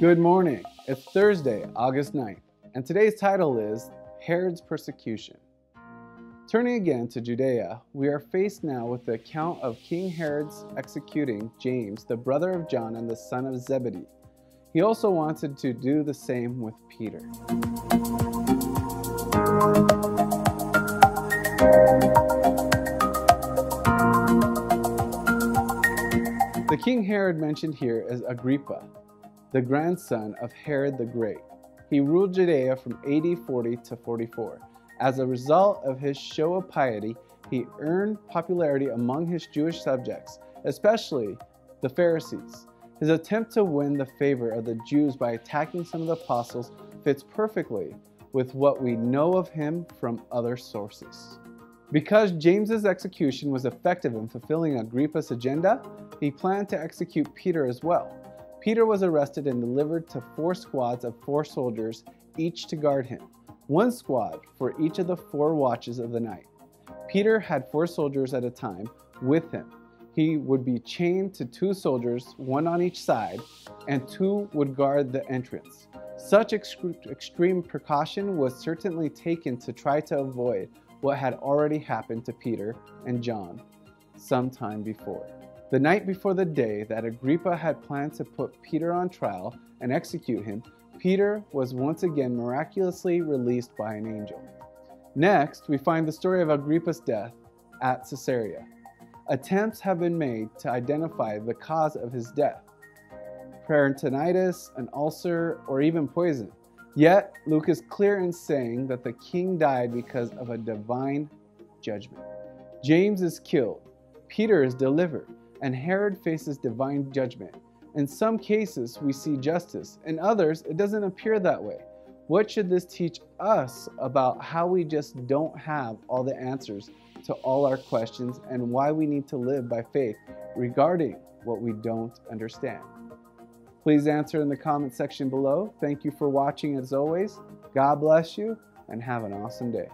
Good morning. It's Thursday, August 9th, and today's title is Herod's Persecution. Turning again to Judea, we are faced now with the account of King Herod's executing James, the brother of John and the son of Zebedee. He also wanted to do the same with Peter. The king Herod mentioned here is Agrippa, the grandson of Herod the Great. He ruled Judea from AD 40 to 44. As a result of his show of piety, he earned popularity among his Jewish subjects, especially the Pharisees. His attempt to win the favor of the Jews by attacking some of the apostles fits perfectly with what we know of him from other sources. Because James's execution was effective in fulfilling Agrippa's agenda, he planned to execute Peter as well. Peter was arrested and delivered to four squads of four soldiers, each to guard him, one squad for each of the four watches of the night. Peter had four soldiers at a time with him. He would be chained to two soldiers, one on each side, and two would guard the entrance. Such extreme precaution was certainly taken to try to avoid what had already happened to Peter and John some time before. The night before the day that Agrippa had planned to put Peter on trial and execute him, Peter was once again miraculously released by an angel. Next, we find the story of Agrippa's death at Caesarea. Attempts have been made to identify the cause of his death peritonitis, an ulcer, or even poison. Yet, Luke is clear in saying that the king died because of a divine judgment. James is killed, Peter is delivered, and Herod faces divine judgment. In some cases, we see justice. In others, it doesn't appear that way. What should this teach us about how we just don't have all the answers to all our questions and why we need to live by faith regarding what we don't understand? Please answer in the comment section below. Thank you for watching as always. God bless you and have an awesome day.